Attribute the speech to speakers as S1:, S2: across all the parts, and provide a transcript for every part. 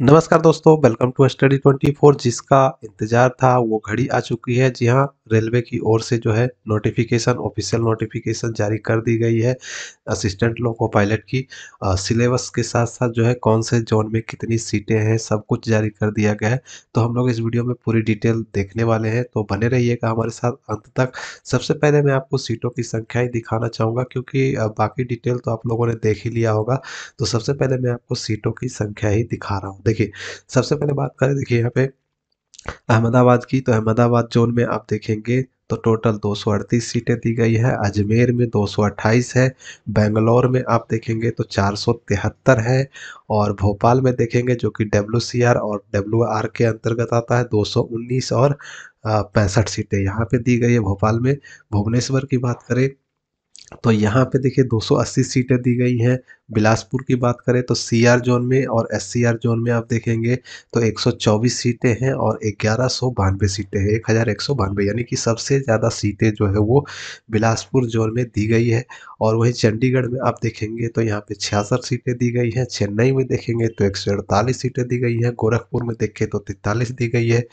S1: नमस्कार दोस्तों welcome to study 24 जिसका इंतज़ार था वो घड़ी आ चुकी है। जी हाँ रेलवे की ओर से जो है नोटिफिकेशन ऑफिशियल नोटिफिकेशन जारी कर दी गई है असिस्टेंट लोको पायलट की। सिलेबस के साथ साथ जो है कौन से जोन में कितनी सीटें हैं, सब कुछ जारी कर दिया गया है। तो हम लोग इस वीडियो में पूरी डिटेल देखने वाले हैं। तो बने रहिएगा हमारे साथ अंत तक। सबसे पहले मैं आपको सीटों की संख्या ही दिखाना चाहूँगा, क्योंकि बाकी डिटेल तो आप लोगों ने देख ही लिया होगा। तो सबसे पहले मैं आपको सीटों की संख्या ही दिखा रहा हूँ। देखिए, सबसे पहले बात करें, देखिए यहाँ पे अहमदाबाद की तो अहमदाबाद जोन में आप देखेंगे तो टोटल दो सौ अड़तीस सीटें दी गई है, अजमेर में 228 है, बेंगलोर में आप देखेंगे तो चार सौ तिहत्तर है, और भोपाल में देखेंगे, जो कि डब्ल्यूसीआर और डब्ल्यूआर के अंतर्गत आता है 219 और पैंसठ सीटें यहाँ पे दी गई है भोपाल में। भुवनेश्वर की बात करें तो यहाँ पे देखिए 280 सीटें दी गई हैं बिलासपुर की बात करें तो सी आर जोन में और एस सी आर जोन में आप देखेंगे तो 124 सीटें हैं और ग्यारह सौ सीटें हैं, एक हज़ार एक सौ बानवे। यानी कि सबसे ज़्यादा सीटें जो है वो बिलासपुर जोन में दी गई है और वहीं चंडीगढ़ में आप देखेंगे तो यहाँ पे छियासठ सीटें दी गई हैं, चेन्नई में देखेंगे तो एक सौ अड़तालीस सीटें दी गई हैं, गोरखपुर में देखें तो तैतालीस दी गई है,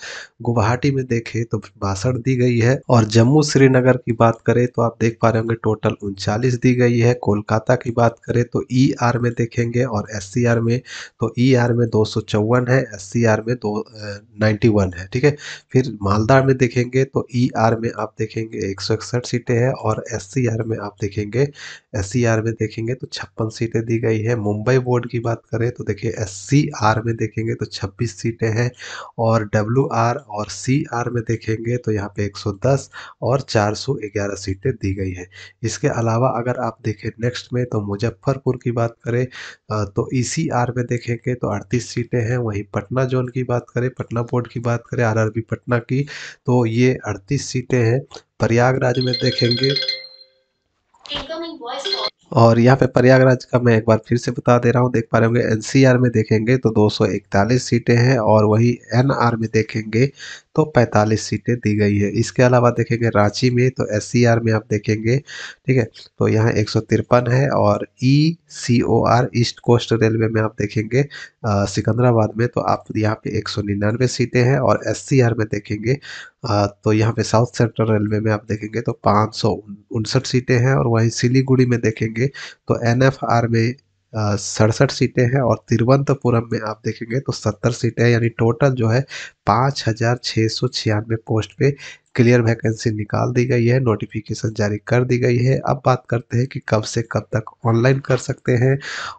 S1: गुवाहाटी में देखें तो बासठ दी गई है और जम्मू श्रीनगर की बात करें तो आप देख पा रहे होंगे टोटल उनचालीस दी गई है, कोलकाता की बात करें तो ई e आर में देखेंगे और एस सी आर में तो ई e आर में दो सौ चौवन है एस सी आर में दो नाइन्टी वन है, ठीक है? फिर मालदा में देखेंगे तो ई e आर में आप देखेंगे एक सौ इकसठ सीटें हैं और एस सी आर में आप देखेंगे एस सी आर में देखेंगे तो छप्पन सीटें दी गई है। मुंबई बोर्ड की बात करें तो देखिए एस सी आर में देखेंगे तो छब्बीस सीटें हैं और डब्ल्यू आर और सी आर में देखेंगे तो यहाँ पे 110 और 411 सीटें दी गई है। इसके अलावा अगर आप देखें नेक्स्ट में तो मुजफ्फरपुर की बात करें तो ई आर में देखेंगे तो अड़तीस सीटें हैं, वहीं पटना जोन की बात करें, पटना बोर्ड की बात करें आर आर पटना की तो ये अड़तीस सीटें हैं। प्रयागराज में देखेंगे। और यहाँ पे प्रयागराज का मैं एक बार फिर से बता दे रहा हूँ, देख पा रहे होंगे एनसीआर में देखेंगे तो 241 सीटें हैं और वही एनआर में देखेंगे तो 45 सीटें दी गई है। इसके अलावा देखेंगे रांची में तो SCR में आप देखेंगे ठीक है? तो यहाँ एक सौ तिरपन है और E C O R East Coast Railway में आप देखेंगे सिकंदराबाद में तो आप यहाँ पे एक सौ निन्यानवे सीटें हैं और SCR में देखेंगे आ, तो यहाँ पे साउथ सेंट्रल रेलवे में आप देखेंगे तो पाँच सौ उनसठ सीटें हैं और वहीं सिलीगुड़ी में देखेंगे तो NFR में सड़सठ सीटें हैं और तिरुवनंतपुरम में आप देखेंगे तो सत्तर सीटें हैं, यानी टोटल जो है पाँच हज़ार छः सौ छियानवे पोस्ट पे क्लियर वैकेंसी निकाल दी गई है, नोटिफिकेशन जारी कर दी गई है। अब बात करते हैं कि कब से कब तक ऑनलाइन कर सकते हैं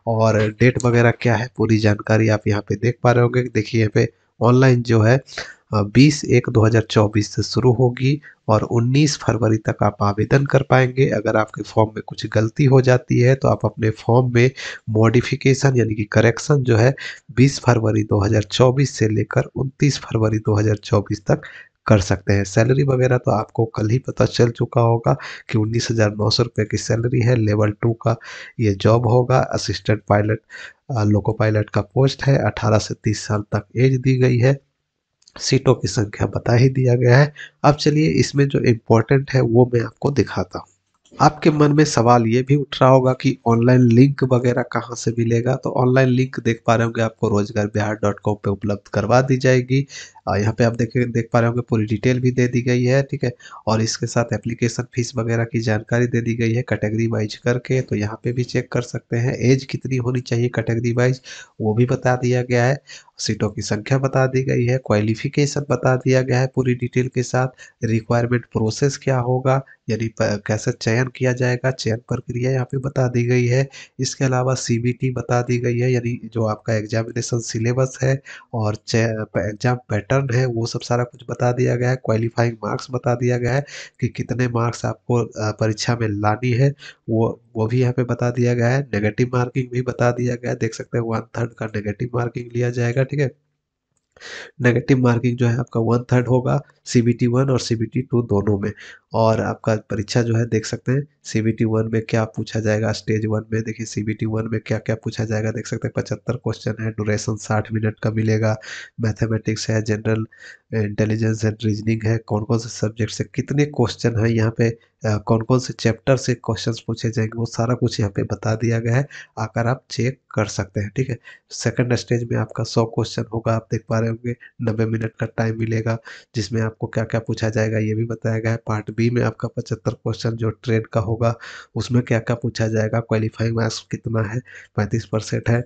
S1: और डेट वगैरह क्या है, पूरी जानकारी आप यहाँ पे देख पा रहे होंगे। देखिए यहाँ पे ऑनलाइन जो है बीस एक दो हज़ार चौबीस से शुरू होगी और 19 फरवरी तक आप आवेदन कर पाएँगे। अगर आपके फॉर्म में कुछ गलती हो जाती है तो आप अपने फॉर्म में मॉडिफिकेशन यानी कि करेक्शन जो है 20 फरवरी 2024 से लेकर 29 फरवरी 2024 तक कर सकते हैं। सैलरी वगैरह तो आपको कल ही पता चल चुका होगा कि उन्नीस हज़ार नौ सौ रुपये की सैलरी है। लेवल टू का ये जॉब होगा। असिस्टेंट पायलट लोको पायलट का पोस्ट है। 18 से 30 साल तक एज दी गई है। सीटों की संख्या बता ही दिया गया है। अब चलिए इसमें जो इम्पोर्टेंट है वो मैं आपको दिखाता हूँ। आपके मन में सवाल ये भी उठ रहा होगा कि ऑनलाइन लिंक वगैरह कहाँ से मिलेगा? तो ऑनलाइन लिंक देख पा रहे होंगे आपको रोज़गार बिहार डॉट कॉम पर उपलब्ध करवा दी जाएगी। यहाँ पे आप देख देख पा रहे होंगे, पूरी डिटेल भी दे दी गई है, ठीक है? और इसके साथ एप्लीकेशन फ़ीस वगैरह की जानकारी दे दी गई है कैटेगरी वाइज करके तो यहाँ पे भी चेक कर सकते हैं। एज कितनी होनी चाहिए कैटेगरी वाइज वो भी बता दिया गया है। सीटों की संख्या बता दी गई है क्वालिफिकेशन बता दिया गया है पूरी डिटेल के साथ। रिक्वायरमेंट प्रोसेस क्या होगा, यानी कैसे चयन किया जाएगा, चयन प्रक्रिया यहाँ पे बता दी गई है। इसके अलावा सीबीटी बता दी गई है, यानी जो आपका एग्जामिनेशन सिलेबस है और एग्ज़ाम पैटर्न है, वो सब सारा कुछ बता दिया गया है क्वालिफाइंग मार्क्स बता दिया गया है कि कितने मार्क्स आपको परीक्षा में लानी है, वो वो भी यहाँ पे बता दिया गया है नेगेटिव मार्किंग भी बता दिया गया है, देख सकते हैं वन थर्ड का नेगेटिव मार्किंग लिया जाएगा, ठीक है? नेगेटिव मार्किंग जो है आपका वन थर्ड होगा सी बी टी वन और सी बी टी टू दोनों में। और आपका परीक्षा जो है, देख सकते हैं। सी वन में क्या पूछा जाएगा? स्टेज वन में देखिए सी बी वन में क्या क्या पूछा जाएगा? देख सकते हैं, पचहत्तर क्वेश्चन है ड्यूरेशन साठ मिनट का मिलेगा। मैथमेटिक्स है जनरल इंटेलिजेंस एंड रीजनिंग है। कौन कौन से सब्जेक्ट से कितने क्वेश्चन है? यहाँ पे कौन कौन से चैप्टर से क्वेश्चंस पूछे जाएँगे? वो सारा कुछ यहाँ पे बता दिया गया है। आकर आप चेक कर सकते हैं, ठीक है? सेकंड स्टेज में आपका सौ क्वेश्चन होगा, आप देख पा रहे होंगे। नब्बे मिनट का टाइम मिलेगा, जिसमें आपको क्या क्या पूछा जाएगा, ये भी बताया गया है। पार्ट बी में आपका पचहत्तर क्वेश्चन जो ट्रेड का होगा, उसमें क्या क्या पूछा जाएगा? क्वालिफाइंग मार्क्स कितना है? पैंतीस परसेंट है।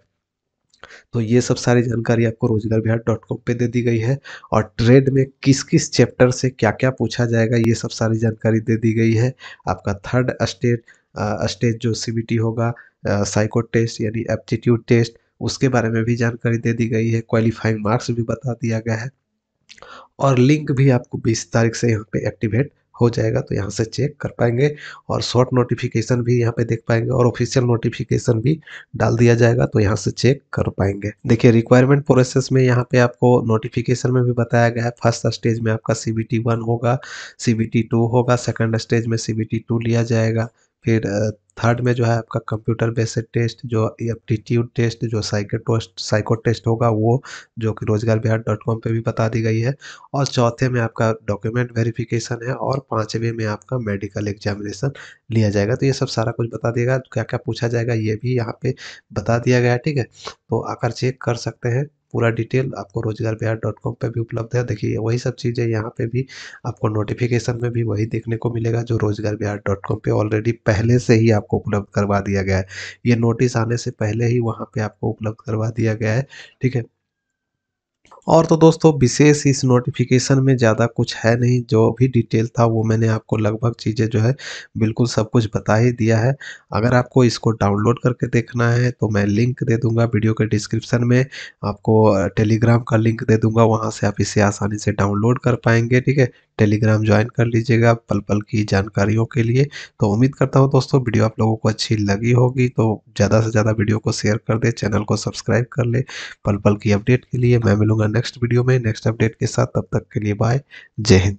S1: तो ये सब सारी जानकारी आपको रोज़गार बिहार डॉट कॉम पर दे दी गई है। और ट्रेड में किस किस चैप्टर से क्या क्या पूछा जाएगा, ये सब सारी जानकारी दे दी गई है। आपका थर्ड स्टेज स्टेज जो सी होगा साइको टेस्ट यानी एप्टीट्यूड टेस्ट उसके बारे में भी जानकारी दे दी गई है। क्वालिफाइंग मार्क्स भी बता दिया गया है। और लिंक भी आपको 20 तारीख से यहाँ पे एक्टिवेट हो जाएगा तो यहाँ से चेक कर पाएँगे और शॉर्ट नोटिफिकेशन भी यहाँ पे देख पाएँगे और ऑफिशियल नोटिफिकेशन भी डाल दिया जाएगा तो यहाँ से चेक कर पाएँगे। देखिए रिक्वायरमेंट प्रोसेस में यहाँ पे आपको नोटिफिकेशन में भी बताया गया है। फ़र्स्ट स्टेज में आपका सी बी टी वन होगा सी बी टी टू होगा सेकेंड स्टेज में सी बी टी टू लिया जाएगा। फिर थर्ड में जो है आपका कंप्यूटर बेस्ड टेस्ट जो एप्टीट्यूड टेस्ट जो साइको टेस्ट साइको टेस्ट होगा, वो जो कि रोज़गार बिहार डॉट कॉम पर भी बता दी गई है। और चौथे में आपका डॉक्यूमेंट वेरिफिकेशन है और पाँचवें में आपका मेडिकल एग्जामिनेशन लिया जाएगा। तो ये सब सारा कुछ बता दिएगा क्या क्या पूछा जाएगा, ये भी यहाँ पे बता दिया गया है ठीक है? तो आकर चेक कर सकते हैं। पूरा डिटेल आपको रोज़गार बिहार डॉट कॉम पर भी उपलब्ध है। देखिए वही सब चीज़ें यहाँ पे भी आपको नोटिफिकेशन में भी वही देखने को मिलेगा जो रोज़गार बिहार डॉट कॉम पर ऑलरेडी पहले से ही आपको उपलब्ध करवा दिया गया है। ये नोटिस आने से पहले ही वहाँ पर आपको उपलब्ध करवा दिया गया है। ठीक है? और तो दोस्तों, विशेष इस नोटिफिकेशन में ज़्यादा कुछ है नहीं। जो भी डिटेल था, वो मैंने आपको लगभग चीज़ें जो है, बिल्कुल सब कुछ बता ही दिया है। अगर आपको इसको डाउनलोड करके देखना है तो मैं लिंक दे दूँगा वीडियो के डिस्क्रिप्शन में। आपको टेलीग्राम का लिंक दे दूँगा, वहाँ से आप इसे आसानी से डाउनलोड कर पाएँगे, ठीक है? टेलीग्राम ज्वाइन कर लीजिएगा पल पल की जानकारियों के लिए। तो उम्मीद करता हूँ दोस्तों, वीडियो आप लोगों को अच्छी लगी होगी। तो ज़्यादा से ज़्यादा वीडियो को शेयर कर दे, चैनल को सब्सक्राइब कर ले। पल पल की अपडेट के लिए मैं मिलूँगा नेक्स्ट वीडियो में। नेक्स्ट अपडेट के साथ, तब तक के लिए बाय। जय हिंद।